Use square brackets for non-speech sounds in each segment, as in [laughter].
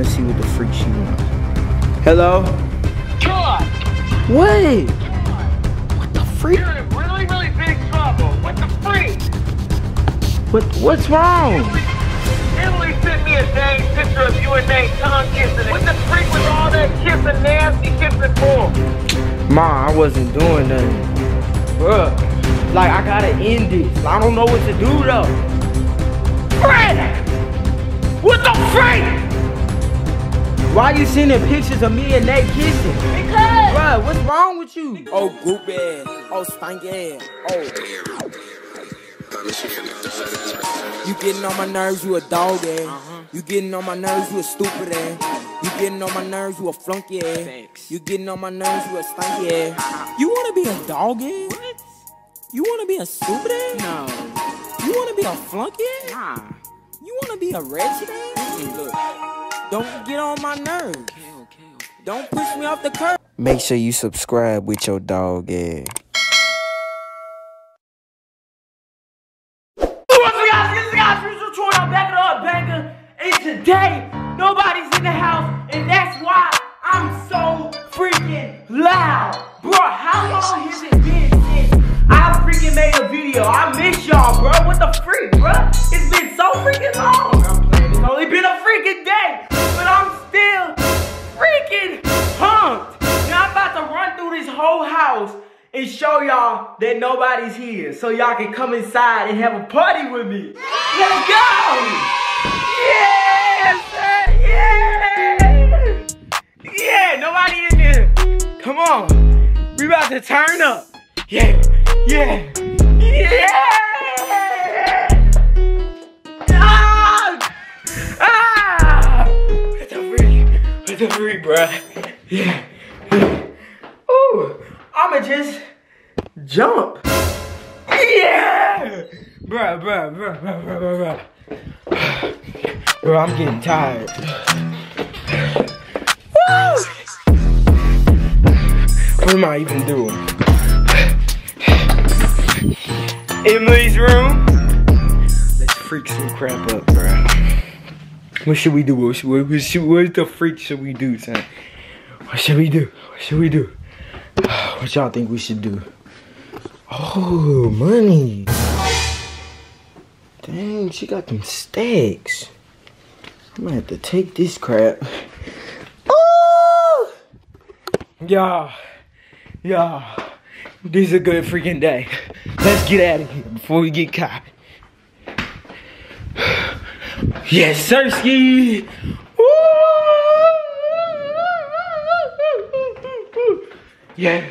Let's see what the freak she wants. Hello? Wait! What the freak? you're in really, really big trouble. What the freak? What, what's wrong? Emily sent me a dang picture of you and Nae tongue kissing. What the freak was all that kissing, nasty kissing for? Ma, I wasn't doing nothing. Bruh, like I gotta end this. I don't know what to do though. Fred! What the freak? Why you sending pictures of me and Nae kissing? Because Bruh, what's wrong with you? Oh, group ass. Oh, stank ass. Oh. You getting on my nerves, you a dog ass. Uh-huh. You getting on my nerves, you a stupid ass. You getting on my nerves, you a flunky ass. You getting on my nerves, you a stanky ass. You wanna be a dog ass? You wanna be a stupid ass? No. You wanna be a flunky ass? Nah. You wanna be a wretched ass? Look, don't get on my nerves. Don't push me off the curb. Make sure you subscribe with your dog ass. What's up, guys? This is guys. Mr. Troy. I'm back it up, banger. And today, nobody's in the house, and that's why I'm so freaking loud. Bro, how long has it been since I freaking made a video? I miss y'all, bro. What the freak, bro? Y'all that nobody's here so y'all can come inside and have a party with me. Let's go! Sir, Yeah! Yeah, nobody in there. Come on. We about to turn up. Yeah, yeah, yeah! Ah! Ah! The freak, bruh? Yeah. Ooh, I'ma just jump. Yeah! Bruh, bruh, bruh, bruh, bruh, bruh, bruh. Bro, I'm getting tired. Woo! What am I even doing? Emily's room? Let's freak some crap up, bruh. What should we do? What, should, what, should, what the freak should we do, son? What should we do? What should we do? [sighs] What y'all think we should do? Oh, money. Dang, she got them stacks. I'm gonna have to take this crap. Oh! Y'all, y'all, this is a good freaking day. Let's get out of here before we get caught. Yes, Sirski! Yeah,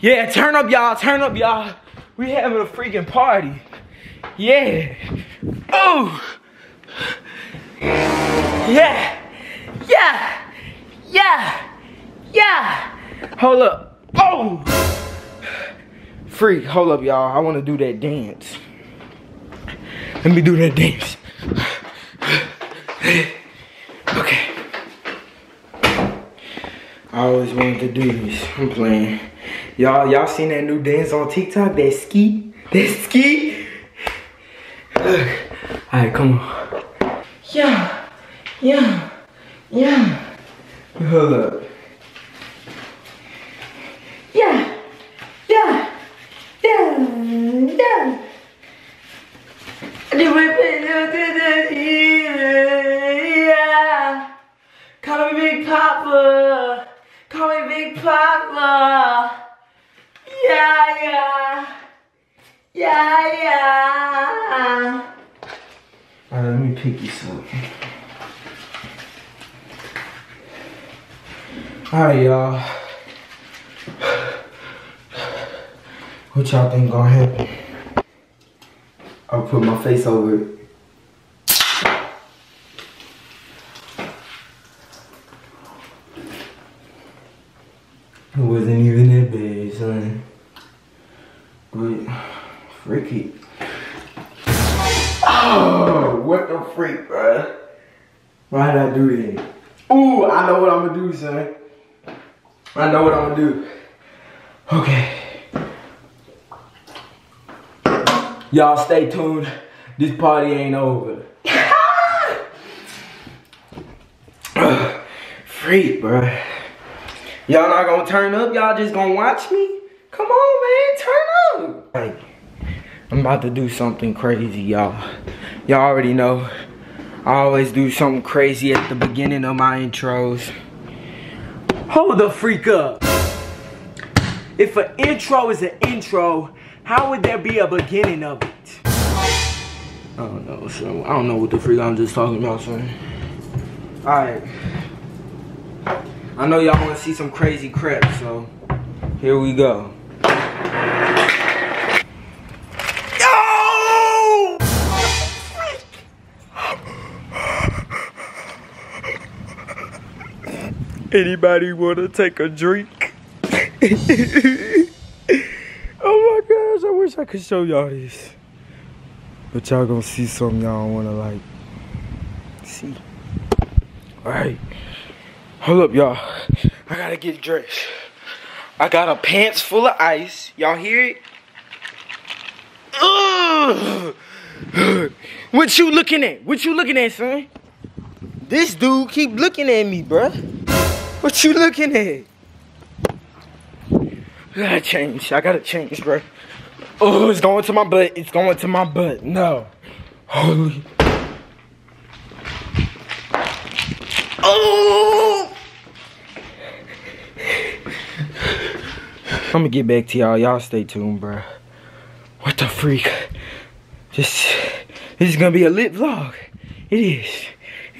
yeah, turn up, y'all, turn up, y'all. We having a freaking party. Yeah. Oh. Yeah. Yeah. Yeah. Yeah. Hold up. Oh. Freak, hold up, y'all. I want to do that dance. Let me do that dance. Okay. I always wanted to do this. I'm playing. Y'all, y'all seen that new dance on TikTok? That ski? That ski? [sighs] Look. Alright, come on. Yeah. Yeah. Yeah. Hold up. Yeah. Yeah. Yeah. Yeah. Yeah. Call me Big Papa. Call me Big Papa. Yeah, yeah. Yeah, yeah. Alright, let me pick you up. Alright, y'all. What y'all think gonna happen? I'll put my face over it. It wasn't even that bad, son. Oh, what the freak, bruh? Why did I do that? Ooh, I know what I'm gonna do, son. I know what I'm gonna do. Okay. Y'all stay tuned. This party ain't over. [laughs] Freak, bro. Y'all not gonna turn up? Y'all just gonna watch me? Come on, man, turn up. I'm about to do something crazy, y'all. Y'all already know. I always do something crazy at the beginning of my intros. Hold the freak up. If an intro is an intro, how would there be a beginning of it? I don't know, so I don't know what the freak I'm just talking about, son. Alright. I know y'all wanna see some crazy crap, so here we go. Anybody wanna take a drink? [laughs] oh my gosh, I wish I could show y'all this. But y'all gonna see something y'all wanna like see. Alright. Hold up, y'all. I gotta get dressed. I got a pants full of ice. Y'all hear it? Ugh. What you looking at? What you looking at, son? This dude keep looking at me, bruh. What you looking at? I gotta change. I gotta change, bro. Oh, it's going to my butt. It's going to my butt. No. Holy. Oh! I'm gonna get back to y'all. Y'all stay tuned, bro. What the freak? This, this is gonna be a lit vlog. It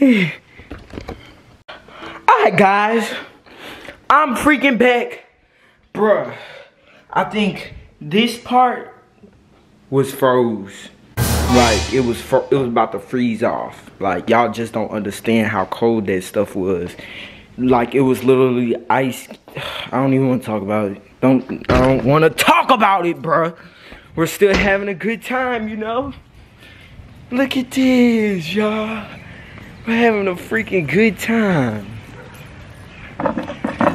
is. Alright, guys. I'm freaking back. Bruh, I think this part was froze. Like it was it was about to freeze off. Like y'all just don't understand how cold that stuff was. Like it was literally ice. [sighs] I don't even want to talk about it. Don't I don't want to talk about it, bruh. We're still having a good time, you know. Look at this, y'all. We're having a freaking good time.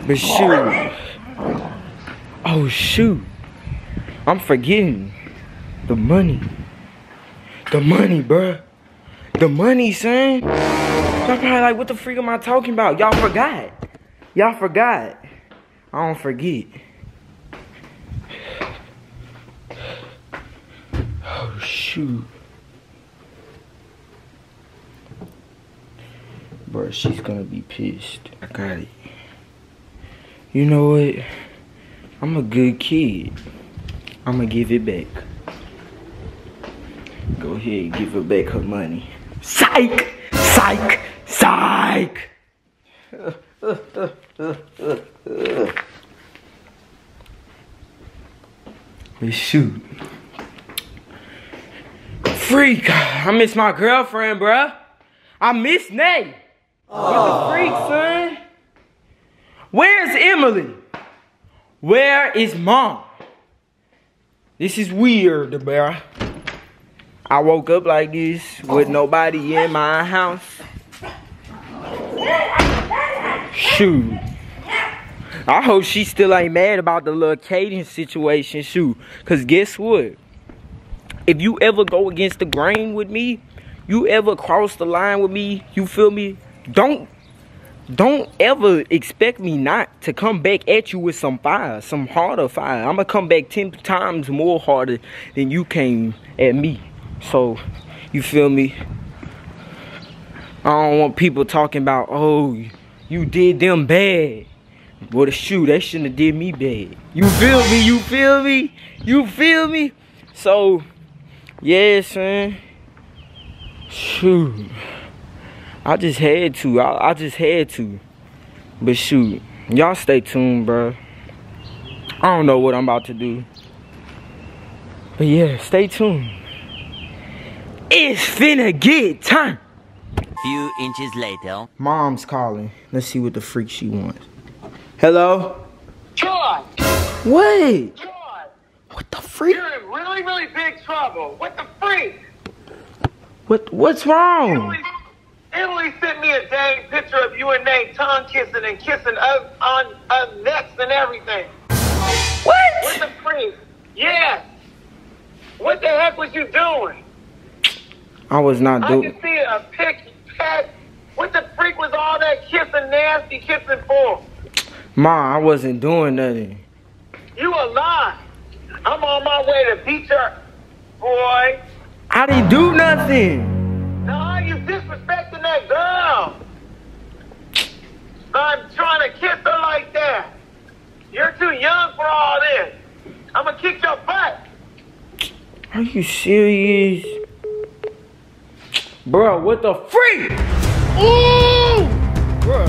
But shoot. Oh shoot. I'm forgetting the money. The money, bruh. The money, son. Y'all probably like, what the freak am I talking about? Y'all forgot. Y'all forgot. I don't forget. Oh shoot. Bruh, she's gonna be pissed. I got it. You know what? I'm a good kid. I'm gonna give it back. Go ahead give her back her money. Psych! Psych! Psych! But shoot. Freak! I miss my girlfriend, bruh. I miss Nae. What the freak, son? Where's Emily? Where is mom? This is weird, bruh. I woke up like this with nobody in my house. Shoot. I hope she still ain't mad about the little Caden situation, shoot. Cause guess what? If you ever go against the grain with me, you ever cross the line with me, you feel me? Don't don't ever expect me not to come back at you with some fire, some harder fire. I'm gonna come back 10 times more harder than you came at me. So, you feel me? I don't want people talking about, oh, you did them bad. Well, the shoe, they shouldn't have did me bad. You feel me? You feel me? You feel me? So, yeah, son. Shoot. I just had to. I, I just had to. But shoot, y'all stay tuned, bro. I don't know what I'm about to do. But yeah, stay tuned. It's finna get time. Few inches later. Mom's calling. Let's see what the freak she wants. Hello? George! What? George! What the freak? You're in really, really big trouble. What the freak? What what's wrong? Italy, Italy sent me a dang picture of you and Nae tongue kissing and kissing us on, on necks and everything. What What? the freak? Yeah. What the heck was you doing? I was not doing. I can see a pic. What the freak was all that kissing nasty kissing for? Ma, I wasn't doing nothing. You a lie. I'm on my way to beat her, boy. I didn't do nothing. Nah, you disrespecting that girl. I'm trying to kiss her like that. You're too young for all this. I'm gonna kick your butt. Are you serious? Bro, what the freak? Ooh! Bro.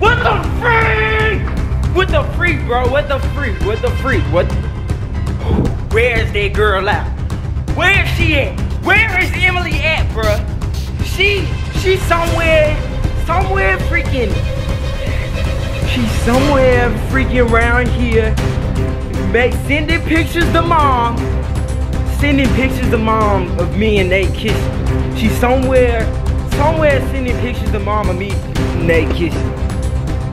What the freak? What the freak, bro? What the freak? What the freak? What? Where's that girl at? Where's she at? Where is Emily at, bro? She, she's somewhere, somewhere freaking. She's somewhere freaking around here. Make, sending pictures to mom. Sending pictures to mom of me and Nae kissing. She's somewhere, somewhere sending pictures to mom of me and Nae kissing.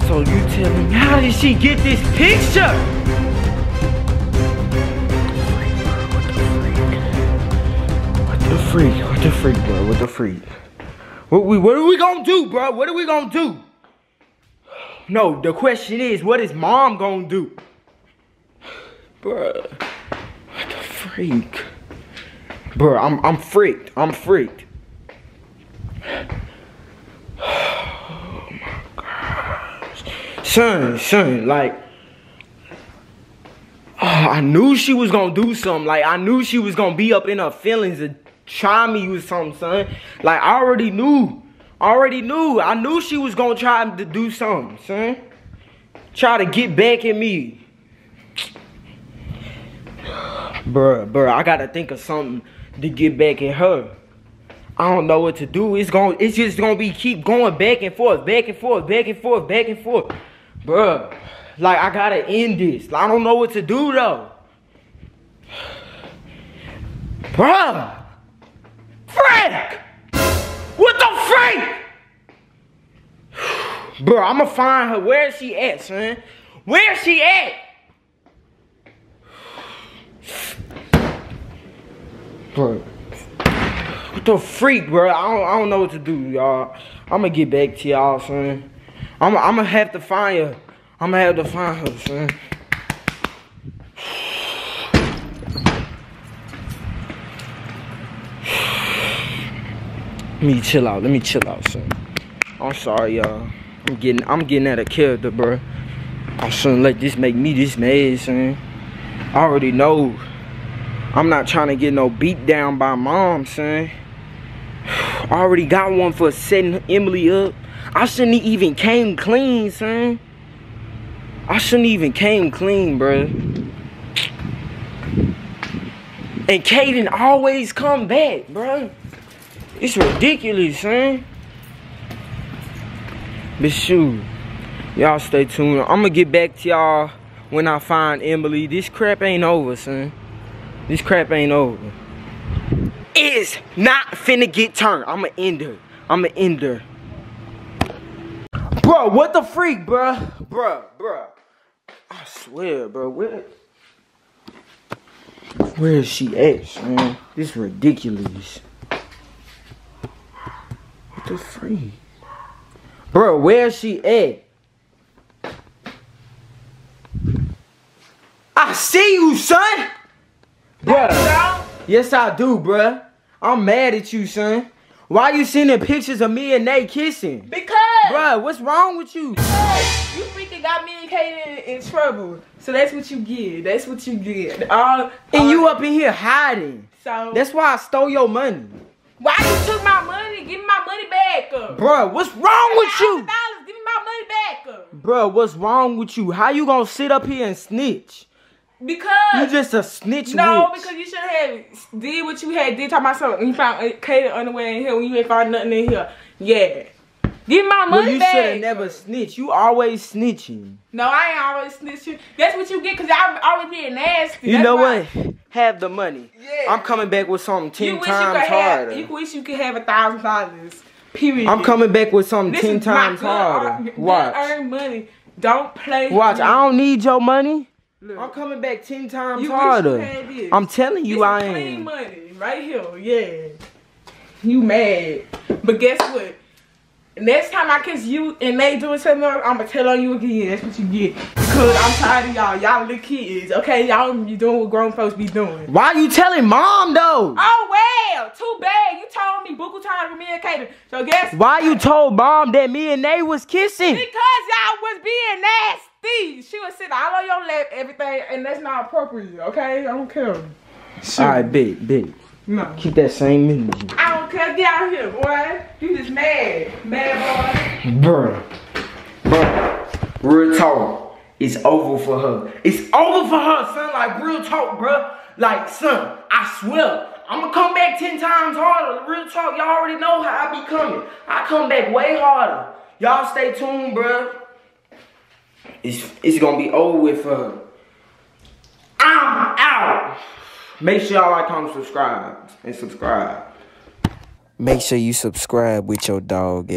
So you tell me, how did she get this picture? Freak? What the freak, bro? What the freak? What we what are we gonna do, bro? What are we gonna do? No, the question is, what is mom gonna do? Bruh, what the freak? Bruh, I'm I'm freaked. I'm freaked. Son, son, like [sighs] I knew she was gonna do something. Like I knew she was gonna be up in her feelings and try me with something, son. Like I already knew. I already knew. I knew she was gonna try to do something, son. Try to get back at me. [sighs] Bruh, bruh, I gotta think of something to get back at her. I don't know what to do. It's going it's just gonna be keep going back and forth, back and forth, back and forth, back and forth. Bruh. Like I gotta end this. I don't know what to do though. [sighs] Bruh. Frank! What the freak? Bro, I'ma find her. Where is she at, son? Where is she at? Bro. What the freak, bro? I don't, I don't know what to do, y'all. I'ma get back to y'all, son. I'm I'ma have to find her. I'ma have to find her, son. Me chill out. Let me chill out, son. I'm sorry, y'all. I'm getting I'm getting out of character, bro. Oh, I shouldn't let this make me this mad, son. I already know. I'm not trying to get no beat down by mom, son. [sighs] I already got one for setting Emily up. I shouldn't even came clean, son. I shouldn't even came clean, bro. And Kaden always come back, bro. It's ridiculous, man. But shoot, y'all stay tuned. I'm gonna get back to y'all when I find Emily. This crap ain't over, son. This crap ain't over. It's not finna get turned. I'ma end her. I'ma end her. Bro, what the freak, bro? Bro, bro. I swear, bro. Where, where is she at, man? This ridiculous. What the freak? Bro, where is she at? I see you, son. Bruh. Yes, I do, bruh. I'm mad at you, son. Why you sending pictures of me and Nae kissing? Because Bruh, what's wrong with you? you freaking got me and Kaden in, in trouble. So that's what you get. That's what you get. All, And you up in here hiding. So That's why I stole your money. Why you took my money? Give me my money back up. Bruh, what's wrong with you? $1,000, Give me my money back up. Bruh, what's wrong with you? How you gonna sit up here and snitch? Because You just a snitch no, witch. because you should have did what you had did. Talk about something. You found uh, Kaden underwear in here when you ain't found nothing in here. Yeah. Give me my Well, money you back. You should have never snitched. You always snitching. No, I ain't always snitching. That's what you get because I always being nasty. You That's know why- what? Have the money. Yeah. I'm coming back with something ten You wish you times harder. have. You wish you could have a thousand dollars. Period. I'm coming back with something This ten times harder. good Watch. Earn money. Don't play. Watch. I don't need your money. Look. I'm coming back ten times You wish harder. you had this. I'm telling you This I am. money right here. Yeah. You mad? But guess what? Next time I kiss you and they doing something, I'ma tell on you again. That's what you get. Because I'm tired of y'all. Y'all little kids, okay? Y'all be doing what grown folks be doing. Why you telling mom though? Oh well, too bad. You told me buku time with me and Kaden. So guess Why you told mom that me and they was kissing? Because y'all was being nasty. She was sitting all on your lap, everything, and that's not appropriate, okay? I don't care. Alright, big, big. No. Keep that same energy. I don't care. Get out here, boy. You just mad. Mad boy. Bruh. Bruh. Real talk. It's over for her. It's over for her, son. Like, real talk, bruh. Like, son, I swear. I'm gonna come back 10 times harder. Real talk, y'all already know how I be coming. I come back way harder. Y'all stay tuned, bruh. It's, it's gonna be over with her. I'm out. Make sure y'all like, comment, subscribe, and subscribe. Make sure you subscribe with your dog.